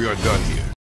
We are done here.